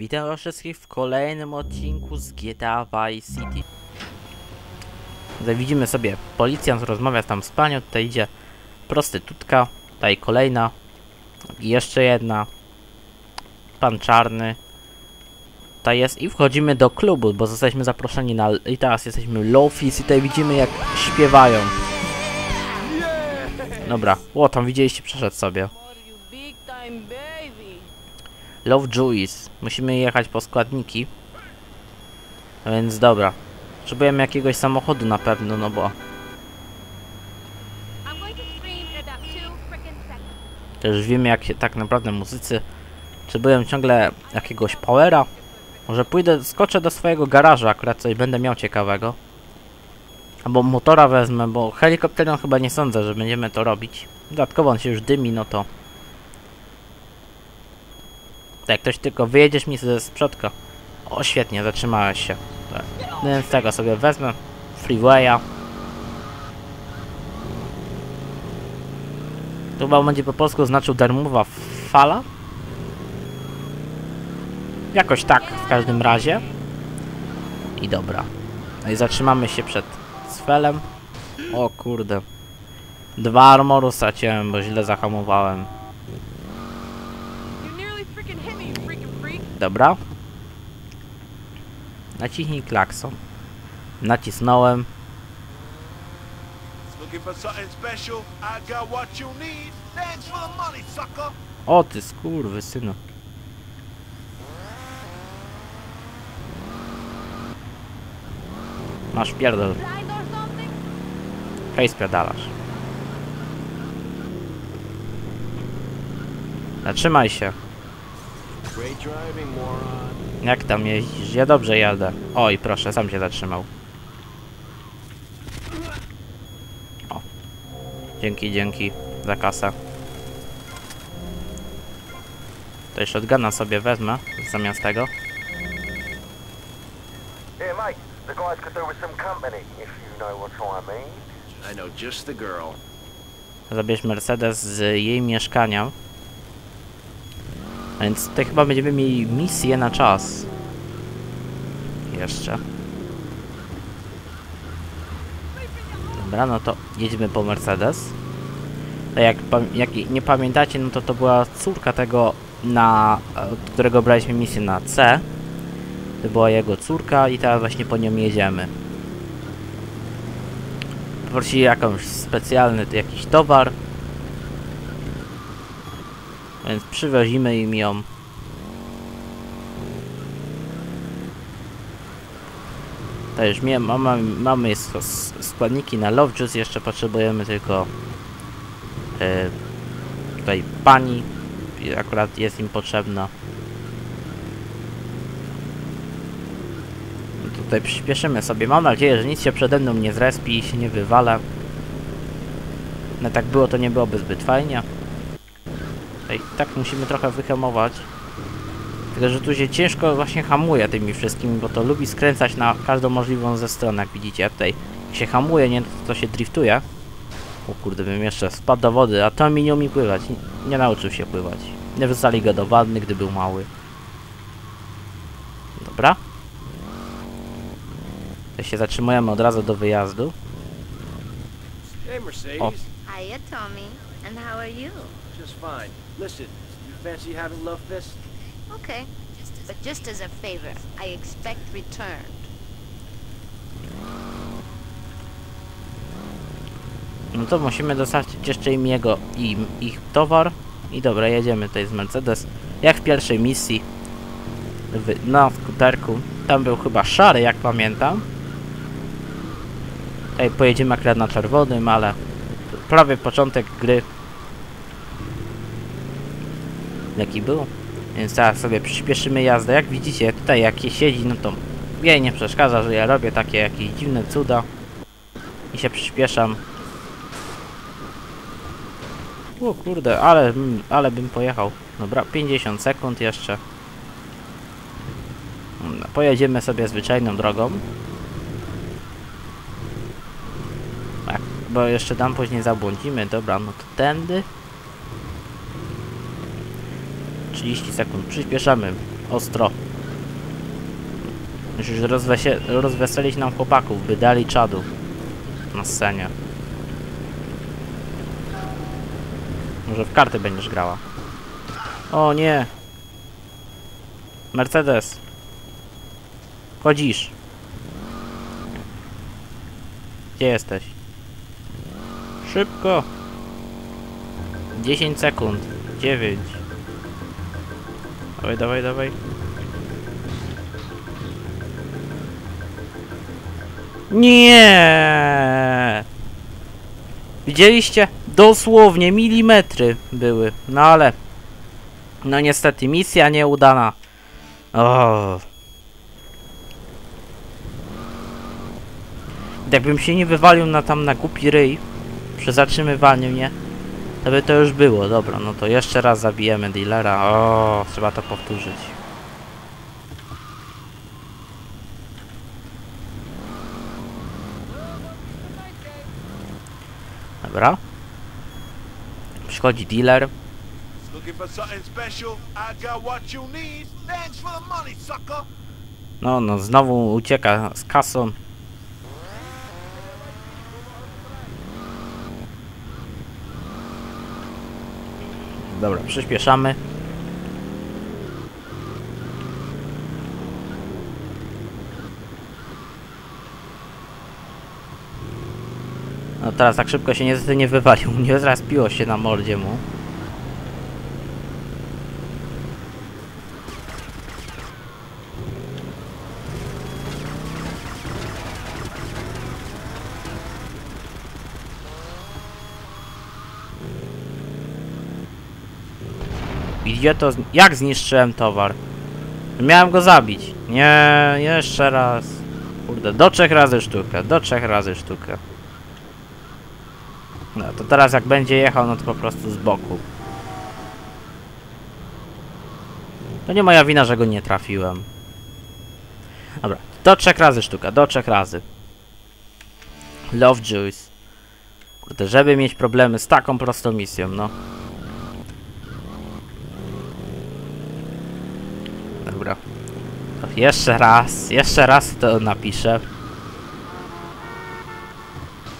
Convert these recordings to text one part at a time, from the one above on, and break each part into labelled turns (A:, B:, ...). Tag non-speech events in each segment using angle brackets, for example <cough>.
A: Witam was wszystkich w kolejnym odcinku z GTA Vice City. Tutaj widzimy sobie, policjant rozmawia tam z panią, tutaj idzie prostytutka, tutaj kolejna, i jeszcze jedna, pan czarny, tutaj jest i wchodzimy do klubu, bo zostaliśmy zaproszeni na, i teraz jesteśmy Lowfis i tutaj widzimy jak śpiewają. Dobra, o tam widzieliście, przeszedł sobie.
B: you big time baby.
A: Love Juice. Musimy jechać po składniki. No więc dobra. Potrzebujemy jakiegoś samochodu na pewno, no bo też wiemy jak się tak naprawdę muzycy potrzebują ciągle jakiegoś powera. Może pójdę, skoczę do swojego garażu akurat coś będę miał ciekawego. Albo motora wezmę, bo helikopterem chyba nie sądzę, że będziemy to robić. Dodatkowo on się już dymi, no to... Tak, ktoś tylko wyjedziesz mi ze sprzodka. O, świetnie, zatrzymałeś się. Tak. Więc tego sobie wezmę. Freewaya. To chyba będzie po polsku znaczył darmowa fala? Jakoś tak w każdym razie. I dobra. No i zatrzymamy się przed Sfelem. O kurde. Dwa armoru straciłem, bo źle zahamowałem. Dobra. Naciśnij klakson. Nacisnąłem. O ty skurwy synu. Masz pierdol. Hej, spiadalasz. Zatrzymaj się. Jak tam jeździsz? Ja dobrze jadę. Oj, proszę, sam się zatrzymał. O. Dzięki, dzięki za kasę. To jeszcze shotguna sobie wezmę zamiast tego.
C: Yeah, mate, the guys could do with some company, if you know what I mean.
D: I know just the girl.
A: Zabierz Mercedes z jej mieszkania. Więc tutaj chyba będziemy mieli misję na czas. Jeszcze. Dobra, no to jedziemy po Mercedes. Tak jak, jak nie pamiętacie, no to to była córka tego, na, od którego braliśmy misję na C. To była jego córka i teraz właśnie po nią jedziemy. Poprosili jakąś specjalny jakiś towar. Więc przywozimy im ją. To już mie- mamy, mamy składniki na Love Juice, jeszcze potrzebujemy tylko e, tutaj pani, akurat jest im potrzebna. Tutaj przyspieszymy sobie. Mam nadzieję, że nic się przede mną nie zrespi i się nie wywala. No tak było, to nie byłoby zbyt fajnie. Tutaj tak musimy trochę wyhamować. Tylko, że tu się ciężko właśnie hamuje tymi wszystkimi, bo to lubi skręcać na każdą możliwą ze stron, jak widzicie. Tutaj jak się hamuje, nie, to, się driftuje. O kurde, bym jeszcze spadł do wody, a to mi nie umie pływać. Nie, nie nauczył się pływać. Nie wysłali go do wanny, gdy był mały. Dobra. To się zatrzymujemy od razu do wyjazdu.
D: Hey, Mercedes.
A: Oh.
E: Hiya, Tommy. And how are you?
D: Just fine. Listen, you fancy having love fist?
E: Okay. But just as a favor, I expect return.
A: No to musimy dostarczyć jeszcze im jego im ich towar. I dobra, jedziemy tutaj z Mercedes. Jak w pierwszej misji. W, na skuterku. Tam był chyba szary, jak pamiętam. Tutaj pojedziemy akurat na czerwonym, ale prawie początek gry. Jaki był? Więc teraz sobie przyspieszymy jazdę. Jak widzicie, tutaj jak siedzi, no to jej nie przeszkadza, że ja robię takie jakieś dziwne cuda. I się przyspieszam. O kurde, ale, ale bym pojechał. Dobra, 50 sekund jeszcze. Mm, Pojedziemy sobie zwyczajną drogą. Tak, bo jeszcze tam później zabłądzimy. Dobra, no to tędy. 30 sekund, przyspieszamy. ostro. Musisz rozweselić nam chłopaków, by dali czadu na scenie. Może w karty będziesz grała. O nie! Mercedes! Chodzisz! Gdzie jesteś? Szybko! 10 sekund. 9. Dawaj, dawaj, dawaj. Nie! Widzieliście? Dosłownie milimetry były. No ale... No niestety, misja nieudana. O. Jakbym się nie wywalił na tam na głupi ryj przy zatrzymywaniu mnie, to by to już było. Dobra, no to jeszcze raz zabijemy dealera. O, trzeba to powtórzyć. Dobra. Przychodzi dealer. No, no, znowu ucieka z kasą. Dobra, przyspieszamy. No teraz tak szybko się niestety nie wywalił. <laughs> Nie zraspiło się na mordzie mu. Idioto, jak zniszczyłem towar? Miałem go zabić. Nie, jeszcze raz. Kurde, do trzech razy sztukę, do trzech razy sztukę. No to teraz jak będzie jechał, no to po prostu z boku. To nie moja wina, że go nie trafiłem. Dobra, do trzech razy sztuka, do trzech razy. Love Juice. Kurde, żeby mieć problemy z taką prostą misją, no. Dobra. To jeszcze raz, jeszcze raz to napiszę.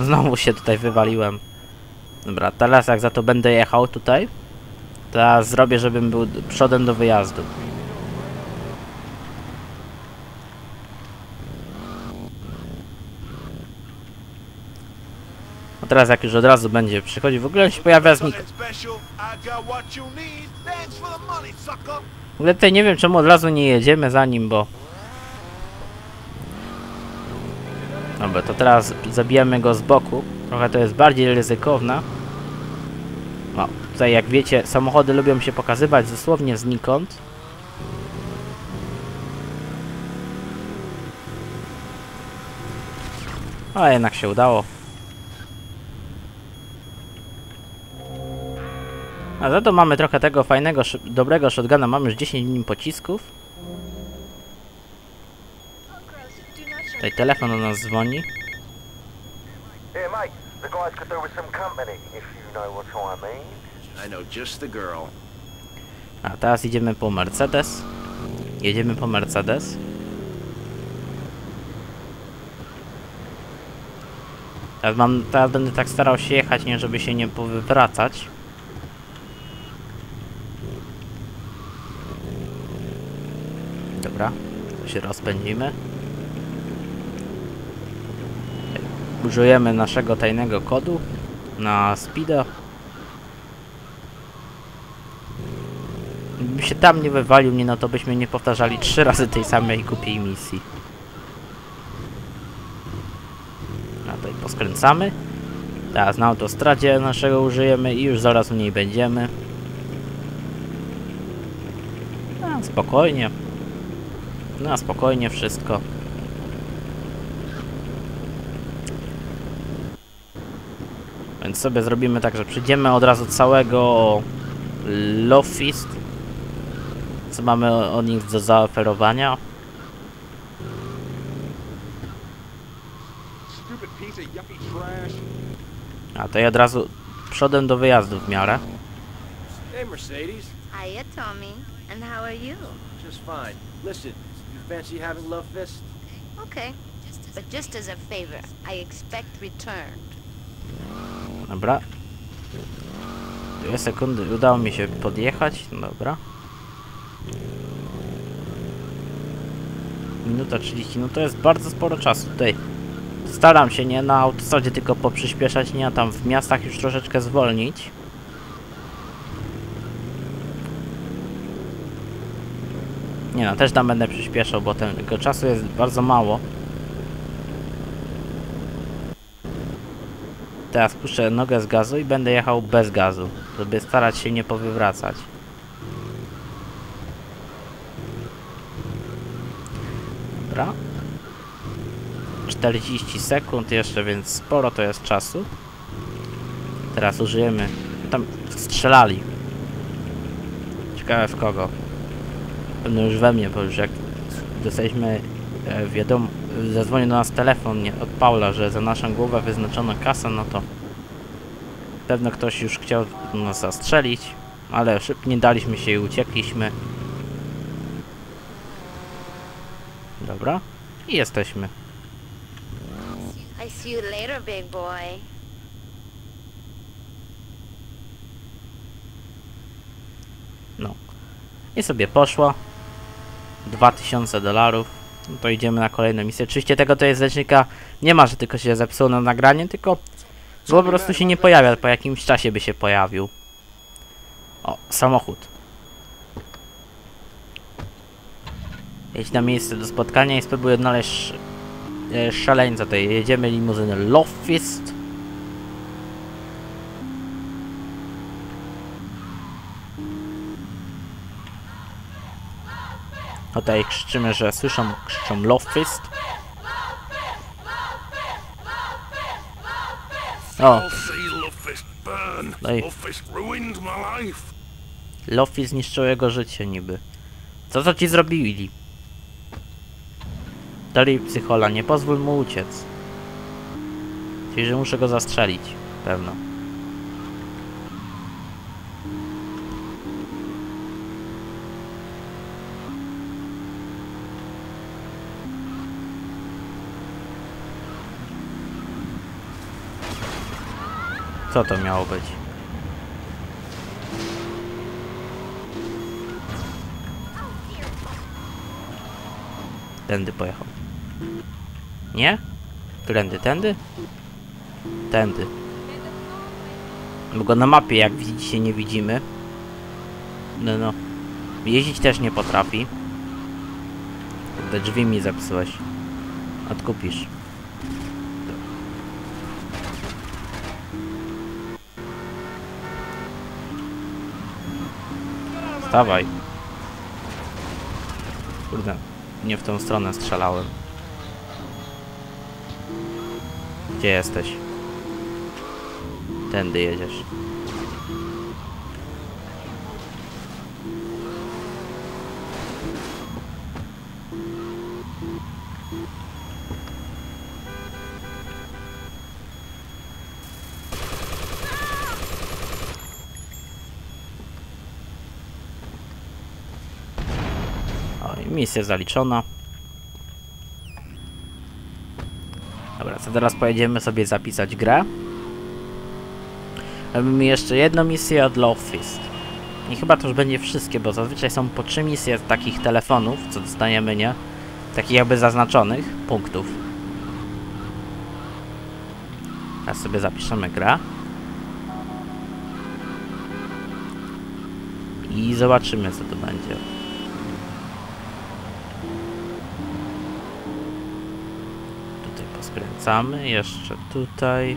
A: Znowu się tutaj wywaliłem. Dobra, teraz jak za to będę jechał tutaj, to ja zrobię, żebym był przodem do wyjazdu. A teraz jak już od razu będzie przychodzi, w ogóle się pojawia znik. Ogóle tutaj nie wiem czemu od razu nie jedziemy za nim, bo... Dobra, to teraz zabijamy go z boku. Trochę to jest bardziej ryzykowne. No, tutaj jak wiecie, samochody lubią się pokazywać dosłownie znikąd. A jednak się udało. A za to mamy trochę tego fajnego, dobrego shotguna. Mamy już 10 w nim pocisków. Tutaj telefon do nas dzwoni.
C: Yeah, mate, the guys could do with some company, if you know what I mean.
F: I know just the girl.
A: A teraz idziemy po Mercedes. Jedziemy po Mercedes. Teraz, mam, teraz będę tak starał się jechać, nie żeby się nie powywracać. Dobra, to się rozpędzimy. Użyjemy naszego tajnego kodu na speeda. Gdyby się tam nie wywalił mnie, no to byśmy nie powtarzali trzy razy tej samej głupiej misji. No tutaj poskręcamy. Teraz na autostradzie naszego użyjemy i już zaraz u niej będziemy. A, spokojnie. No, spokojnie wszystko. Więc sobie zrobimy tak, że przyjdziemy od razu całego Lofist. Co mamy o- od nich do zaoferowania? A to ja od razu przodem do wyjazdu w miarę.
F: Hey, Mercedes.
E: Hiya, Tommy. And how are you?
F: Just fine. Listen, fancy having love fist?
E: Okay. But just as a favor, I expect return.
A: Dobra. Dwie sekundy, udało mi się podjechać, dobra. Minuta 30, no to jest bardzo sporo czasu tutaj. Staram się nie na autostradzie tylko poprzyspieszać, nie a tam w miastach już troszeczkę zwolnić. Nie no, też tam będę przyspieszał, bo tego czasu jest bardzo mało. Teraz puszczę nogę z gazu i będę jechał bez gazu, żeby starać się nie powywracać. Dobra. 40 sekund jeszcze, więc sporo to jest czasu. Teraz użyjemy... Tam strzelali. Ciekawe w kogo. Pewno już we mnie, bo już jak dostaliśmy e, wiadomo, zadzwonił do nas telefon nie, od Paula, że za naszą głowę wyznaczono kasę, no to pewno ktoś już chciał nas zastrzelić, ale szybko nie daliśmy się i uciekliśmy. Dobra. I jesteśmy.
E: I see you later, big boy.
A: No. I sobie poszło. 2000 dolarów. No to idziemy na kolejną misję. Oczywiście tego to jest lecznika nie ma, że tylko się zepsuło na nagranie, tylko po prostu się nie pojawia. Po jakimś czasie by się pojawił. O, samochód. Jedź na miejsce do spotkania i spróbuj odnaleźć e, szaleńca tutaj. Jedziemy limuzyny Love Tutaj krzyczymy, że słyszą, krzyczą Love Fist. O. No i-. Love zniszczył jego życie niby. Co to ci zrobili? Dali psychola, nie pozwól mu uciec. Czyli, że muszę go zastrzelić. Pewno. Co to miało być? Tędy pojechał. Nie? Którędy? Tędy? Tędy. Bo na mapie, jak widzicie, nie widzimy. No, no. Jeździć też nie potrafi. Te drzwi mi zepsułeś. Odkupisz. Stawaj. Kurde, nie w tą stronę strzelałem. Gdzie jesteś? Tędy jedziesz. Misja zaliczona. Dobra, co teraz pojedziemy sobie zapisać grę. Robimy jeszcze jedną misję od Love Fist. I chyba to już będzie wszystkie, bo zazwyczaj są po trzy misje z takich telefonów, co dostaniemy, nie? Takich jakby zaznaczonych punktów. Teraz sobie zapiszemy grę. I zobaczymy, co to będzie. Tutaj poskręcamy, jeszcze tutaj.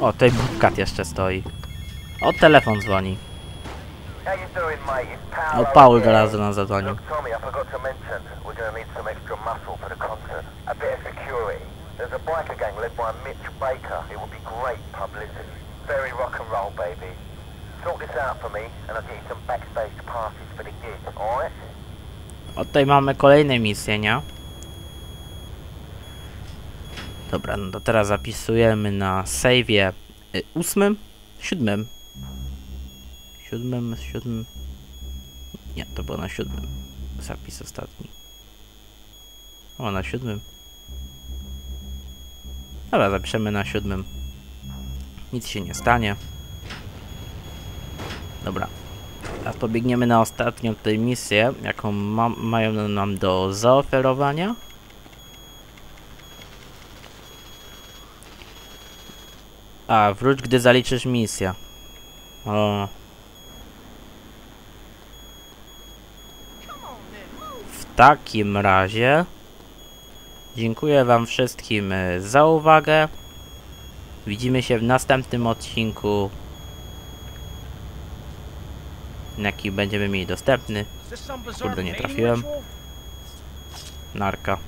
A: O, tutaj Bobcat jeszcze stoi. O, telefon dzwoni. O, Paul
C: over
A: do nas zadzwonił. O, tutaj mamy kolejne misje, nie? Dobra, no to teraz zapisujemy na save'ie y, ósmym? Siódmym. Siódmym, siódmym. Nie, to było na siódmym. Zapis ostatni. O, na siódmym. Dobra, zapiszemy na siódmym. Nic się nie stanie. Dobra. A pobiegniemy na ostatnią tutaj misję, jaką ma mają nam do zaoferowania. A, wróć, gdy zaliczysz misję. O. W takim razie dziękuję Wam wszystkim e, za uwagę. Widzimy się w następnym odcinku, jaki będziemy mieli dostępny. Kurde, nie trafiłem. Narka.